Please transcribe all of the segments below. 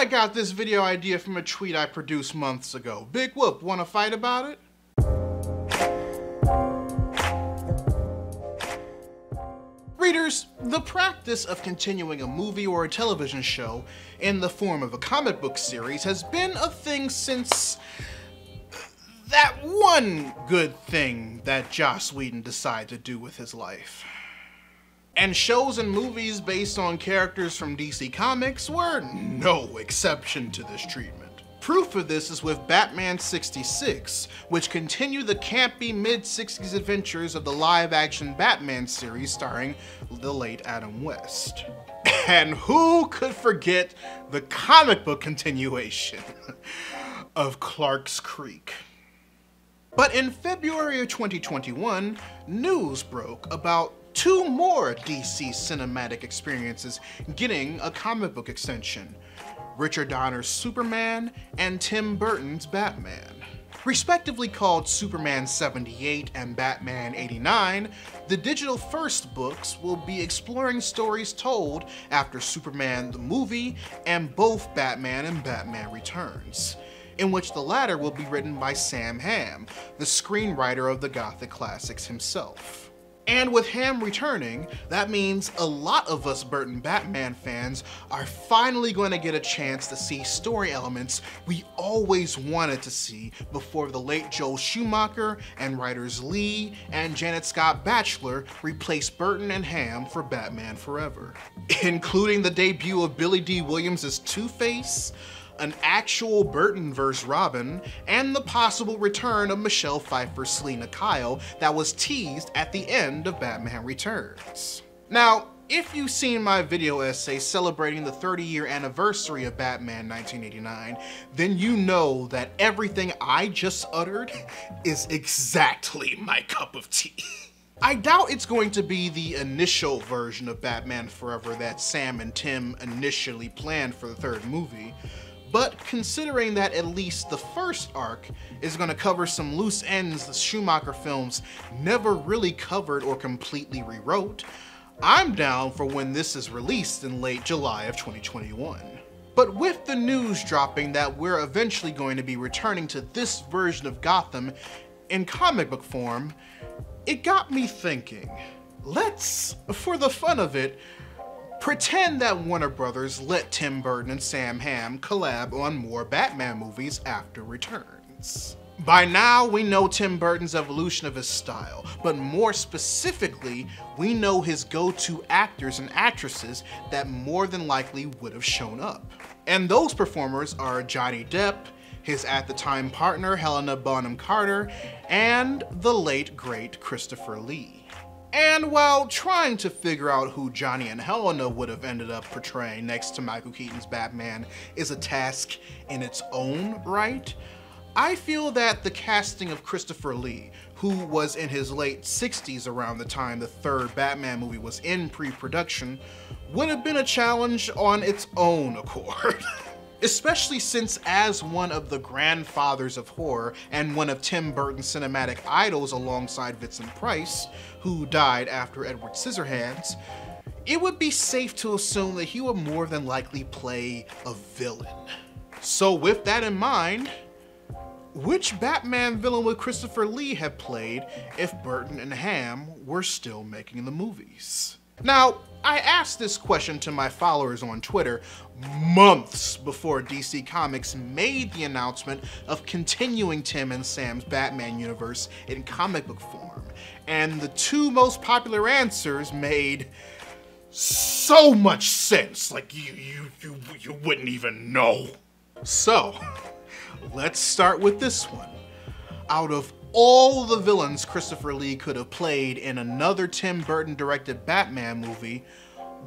I got this video idea from a tweet I produced months ago. Big whoop, wanna fight about it? Readers, the practice of continuing a movie or a television show in the form of a comic book series has been a thing since that one good thing that Joss Whedon decided to do with his life. And shows and movies based on characters from DC Comics were no exception to this treatment. Proof of this is with Batman 66, which continued the campy mid-60s adventures of the live-action Batman series starring the late Adam West. And who could forget the comic book continuation of Clark's Creek? But in February of 2021, news broke about two more DC cinematic experiences getting a comic book extension Richard Donner's Superman and Tim Burton's Batman. Respectively called Superman 78 and Batman 89, the digital first books will be exploring stories told after Superman the movie and both Batman and Batman Returns in which the latter will be written by Sam Hamm, the screenwriter of the Gothic classics himself. And with Hamm returning, that means a lot of us Burton Batman fans are finally going to get a chance to see story elements we always wanted to see before the late Joel Schumacher and writers Lee and Janet Scott Batchelor replaced Burton and Hamm for Batman Forever. Including the debut of Billy Dee Williams Two-Face, an actual Burton verse Robin, and the possible return of Michelle Pfeiffer's Selina Kyle that was teased at the end of Batman Returns. Now, if you've seen my video essay celebrating the 30 year anniversary of Batman 1989, then you know that everything I just uttered is exactly my cup of tea. I doubt it's going to be the initial version of Batman Forever that Sam and Tim initially planned for the third movie, but considering that at least the first arc is going to cover some loose ends the Schumacher films never really covered or completely rewrote, I'm down for when this is released in late July of 2021. But with the news dropping that we're eventually going to be returning to this version of Gotham in comic book form, it got me thinking. Let's, for the fun of it, Pretend that Warner Brothers let Tim Burton and Sam Hamm collab on more Batman movies after Returns. By now, we know Tim Burton's evolution of his style, but more specifically, we know his go-to actors and actresses that more than likely would have shown up. And those performers are Johnny Depp, his at the time partner Helena Bonham Carter, and the late great Christopher Lee. And while trying to figure out who Johnny and Helena would have ended up portraying next to Michael Keaton's Batman is a task in its own right, I feel that the casting of Christopher Lee, who was in his late 60s around the time the third Batman movie was in pre-production, would have been a challenge on its own accord. especially since as one of the grandfathers of horror and one of Tim Burton's cinematic idols alongside Vincent Price, who died after Edward Scissorhands, it would be safe to assume that he would more than likely play a villain. So with that in mind, which Batman villain would Christopher Lee have played if Burton and Hamm were still making the movies? Now, I asked this question to my followers on Twitter months before DC Comics made the announcement of continuing Tim and Sam's Batman universe in comic book form. And the two most popular answers made so much sense, like you, you, you, you wouldn't even know. So, let's start with this one. Out of all the villains Christopher Lee could have played in another Tim Burton directed Batman movie,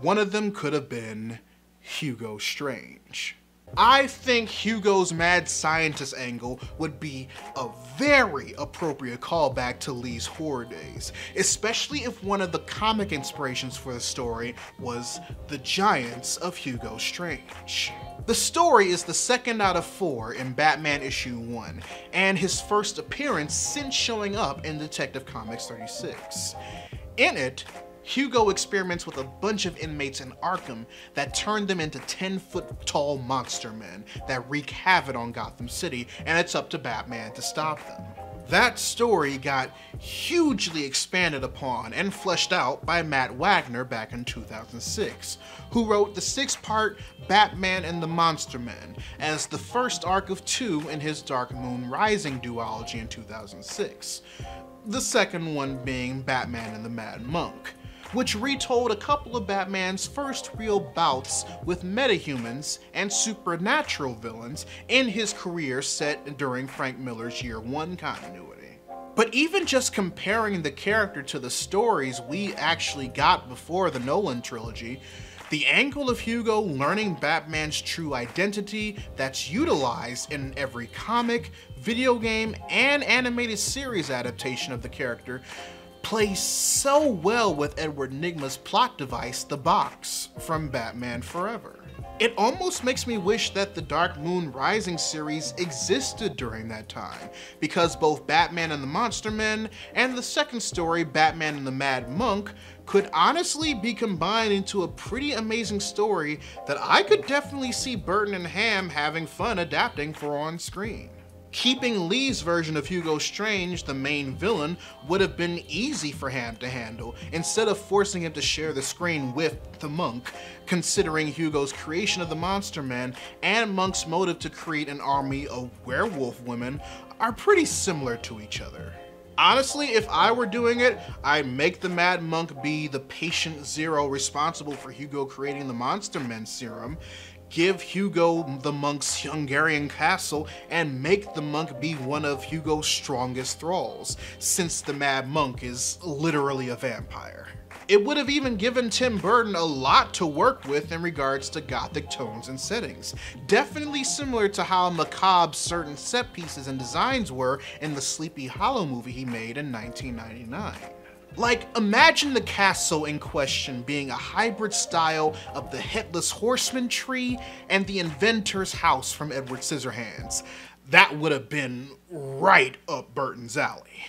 one of them could have been Hugo Strange. I think Hugo's mad scientist angle would be a very appropriate callback to Lee's horror days, especially if one of the comic inspirations for the story was the Giants of Hugo Strange. The story is the second out of four in Batman issue 1, and his first appearance since showing up in Detective Comics 36. In it, Hugo experiments with a bunch of inmates in Arkham that turn them into 10 foot tall monster men that wreak havoc on Gotham City, and it's up to Batman to stop them. That story got hugely expanded upon and fleshed out by Matt Wagner back in 2006, who wrote the six part Batman and the Monster Men as the first arc of two in his Dark Moon Rising duology in 2006, the second one being Batman and the Mad Monk which retold a couple of Batman's first real bouts with metahumans and supernatural villains in his career set during Frank Miller's Year One continuity. But even just comparing the character to the stories we actually got before the Nolan trilogy, the angle of Hugo learning Batman's true identity that's utilized in every comic, video game, and animated series adaptation of the character plays so well with Edward Nygma's plot device, the box, from Batman Forever. It almost makes me wish that the Dark Moon Rising series existed during that time, because both Batman and the Monster Men and the second story, Batman and the Mad Monk, could honestly be combined into a pretty amazing story that I could definitely see Burton and Hamm having fun adapting for on screen. Keeping Lee's version of Hugo Strange, the main villain, would have been easy for Hamm to handle, instead of forcing him to share the screen with the monk, considering Hugo's creation of the Monster Man and Monk's motive to create an army of werewolf women are pretty similar to each other. Honestly, if I were doing it, I'd make the Mad Monk be the patient zero responsible for Hugo creating the Monster Men serum, give Hugo the monk's Hungarian castle and make the monk be one of Hugo's strongest thralls, since the mad monk is literally a vampire. It would have even given Tim Burton a lot to work with in regards to gothic tones and settings. Definitely similar to how macabre certain set pieces and designs were in the Sleepy Hollow movie he made in 1999. Like, imagine the castle in question being a hybrid style of the Headless Horseman tree and the Inventor's house from Edward Scissorhands. That would have been right up Burton's alley.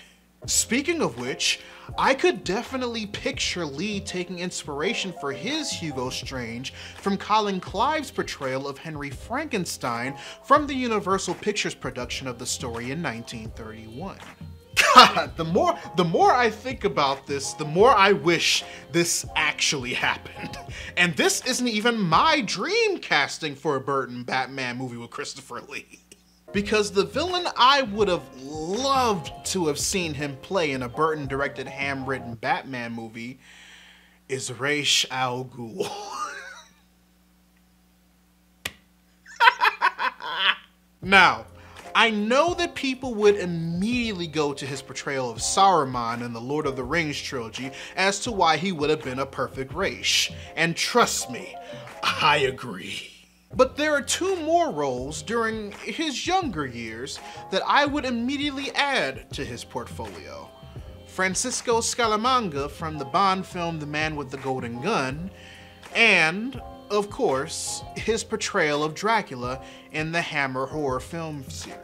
Speaking of which, I could definitely picture Lee taking inspiration for his Hugo Strange from Colin Clive's portrayal of Henry Frankenstein from the Universal Pictures production of the story in 1931. The more the more I think about this, the more I wish this actually happened. And this isn't even my dream casting for a Burton Batman movie with Christopher Lee. Because the villain I would have loved to have seen him play in a Burton directed Hamm written Batman movie is Ra's al Ghul. now, I know that people would immediately go to his portrayal of Saruman in the Lord of the Rings trilogy as to why he would have been a perfect Ra's. And trust me, I agree. But there are two more roles during his younger years that I would immediately add to his portfolio. Francisco Scaramanga from the Bond film The Man with the Golden Gun, and of course, his portrayal of Dracula in the Hammer horror film series.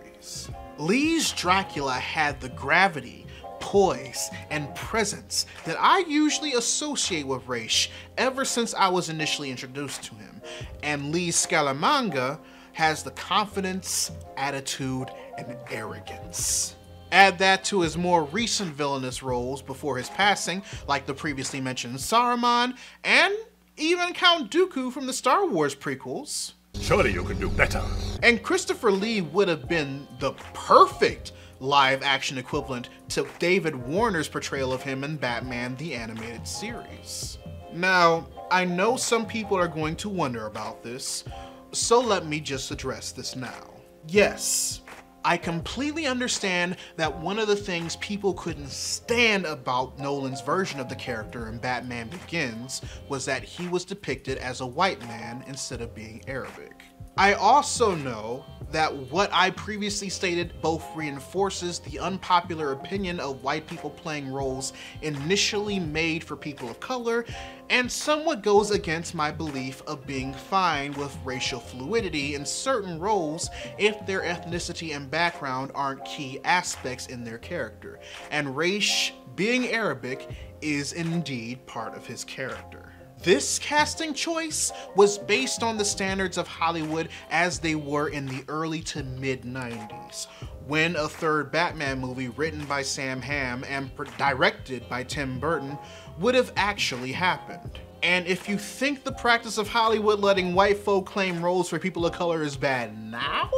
Lee's Dracula had the gravity, poise, and presence that I usually associate with Ra's ever since I was initially introduced to him, and Lee's Scaramanga has the confidence, attitude, and arrogance. Add that to his more recent villainous roles before his passing, like the previously mentioned Saruman, and even Count Dooku from the Star Wars prequels. Surely you can do better. And Christopher Lee would have been the perfect live action equivalent to David Warner's portrayal of him in Batman the Animated Series. Now, I know some people are going to wonder about this, so let me just address this now. Yes, I completely understand that one of the things people couldn't stand about Nolan's version of the character in Batman Begins was that he was depicted as a white man instead of being Arabic. I also know that what I previously stated both reinforces the unpopular opinion of white people playing roles initially made for people of color, and somewhat goes against my belief of being fine with racial fluidity in certain roles if their ethnicity and background aren't key aspects in their character. And Ra's being Arabic is indeed part of his character. This casting choice was based on the standards of Hollywood as they were in the early to mid 90s, when a third Batman movie written by Sam Hamm and directed by Tim Burton would have actually happened. And if you think the practice of Hollywood letting white folk claim roles for people of color is bad now,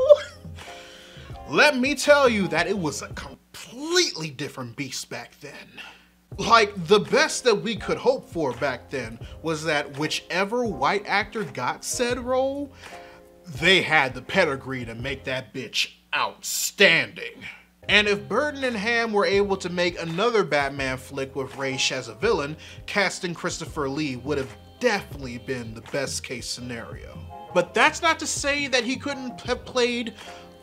let me tell you that it was a completely different beast back then. Like, the best that we could hope for back then was that whichever white actor got said role, they had the pedigree to make that bitch outstanding. And if Burton and Hamm were able to make another Batman flick with Ra's as a villain, casting Christopher Lee would have definitely been the best case scenario. But that's not to say that he couldn't have played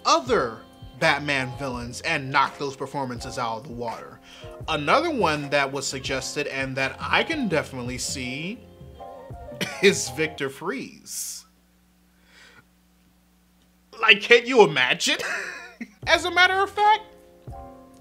other Batman villains and knock those performances out of the water. Another one that was suggested and that I can definitely see is Victor Fries. Like, can't you imagine? As a matter of fact,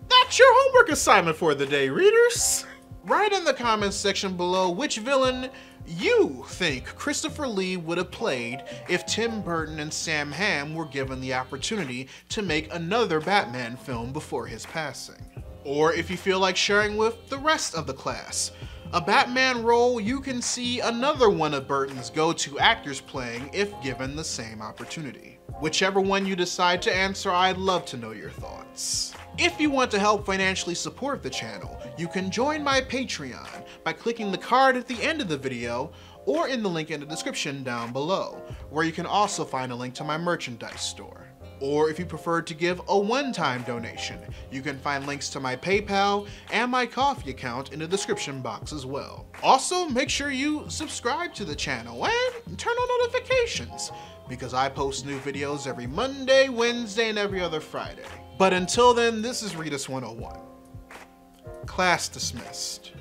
that's your homework assignment for the day, readers. Write in the comments section below which villain you think Christopher Lee would have played if Tim Burton and Sam Hamm were given the opportunity to make another Batman film before his passing. Or if you feel like sharing with the rest of the class, a Batman role you can see another one of Burton's go-to actors playing if given the same opportunity. Whichever one you decide to answer, I'd love to know your thoughts. If you want to help financially support the channel, you can join my Patreon by clicking the card at the end of the video or in the link in the description down below, where you can also find a link to my merchandise store. Or if you prefer to give a one-time donation, you can find links to my PayPal and my Ko-fi account in the description box as well. Also, make sure you subscribe to the channel and turn on notifications, because I post new videos every Monday, Wednesday, and every other Friday. But until then, this is Readus 101. Class dismissed.